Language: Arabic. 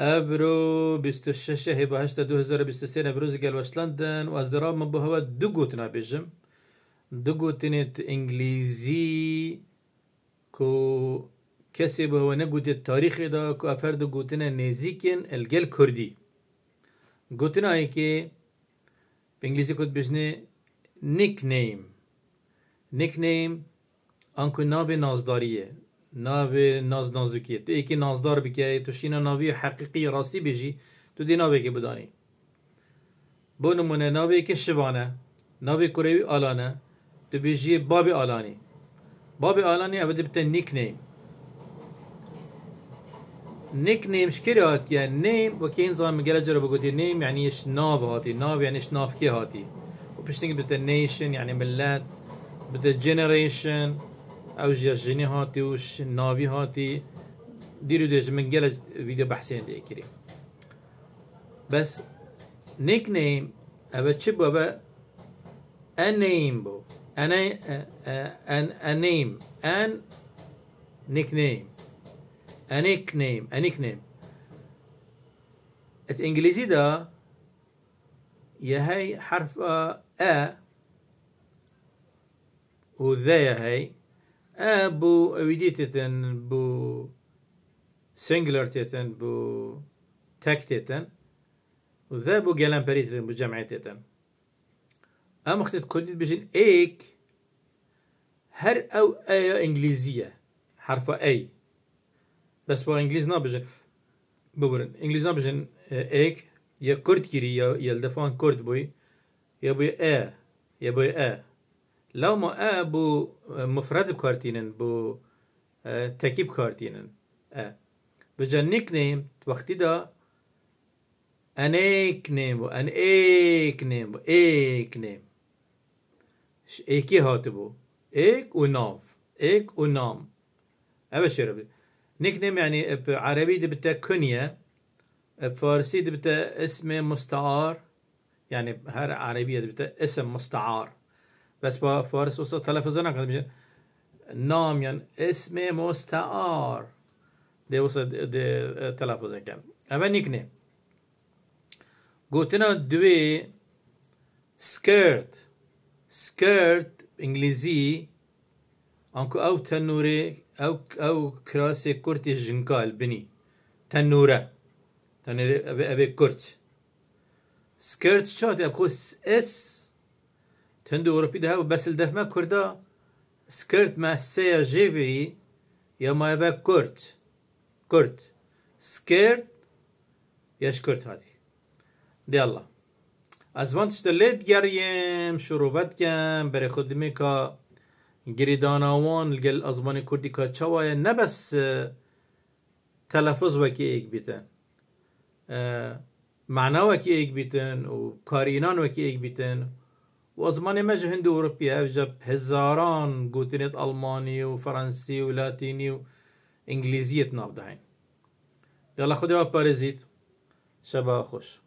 ابرو 26 هيبا هشتا 2023 ابروز قال واش لندن واز دراب من بهوا دقوتنا بيجم دقوتنت انجليزي كو کسی به و نگوتی تاریخ دا که افرد گوتنا نزیکن الگل کردی گوتنا ای که به انگلیسی کد بجنه نیک نیم نیک نیم آنکو ناو نازداریه ناو ناز نازکیه. تو ایکی نازدار بکه تو شینا ناوی حقیقی راستی بجی تو دی ناوی که بدانی. بو نمونه ناوی که شوانه ناوی کوروی آلانه تو بجی باب آلانی. باب آلانی اوه بته نیک نیم. نيك نيم شكري هات يعني نيم وكين زمان مجال جرب بقولي نيم يعني إيش ناف هاتي ناف يعني إيش ناف كي هاتي وبشتنج بتا نيشن يعني ملات بتا جنريشن أو جيني هاتي وش نافي هاتي ديرو ديج من جال فيديو بحثين دي كري بس نيك نيم ابا تشبو ابا ان نيم بو. أنا ان ان نيم ان نيك نيم a nickname a nickname الانجليزي ده يا هي حرف ا وذا يا هي بو ويديتتن بو سنجلر تيتن بو تك تيتن وذا بو جلان بريتتن بو جمع تيتن ام اختت كوديت بجن إيك هر أو أي إنجليزية حرف أي. بس با انگلیز نبجن ببرن انگلیز نبجن ایک یا کرد گیری یا یا دفعان کرد بوی یا بوی آ یا بوی آ. لو ما ا بو مفرد بکارتینن بو تکیب کارتینن ا بجا نیک نیم وقتی دا ان ایک نیم بو ان ایک نیم بو ایک نیم ایکی هات بو ایک و ناف ایک و نام اوه شربه نيك نيم يعني بعربي دي بتا كنية بفارسي دي بتا اسم مستعار يعني هر عربية دي بتا اسم مستعار بس بفارس وصل تلفظنا كده نام يعني اسم مستعار. وصل دي تلفظ كان اما نيك نيم قلتنا دوي سكيرت سكيرت انجليزي انكو أو تنوري أو أو كراسي كورتي جنكال بني تنورة. تنورة ابي ابي كورت سكيرت شات ابخو اس تندو اوروبي ده بس الدفما كردا سكيرت ما سيا جيفري يا ما يبقى كورت كورت سكيرت ياش كورت هذه دي الله. از وانتش دلت گریم شروفت کم برای خودمی که گریداناوان لگل ازمان کردی که چوای نه بس تلفظ وکی ایک بیتن. معنا وکی ایک بیتن و کارینان وکی ایک بیتن. و ازمان مجه هند اوروپی اوجا هزاران گوتنیت المانی و فرانسی و لاتینی و انگلیزیت ناب دهین یالا خدا پارزید شبا خوش.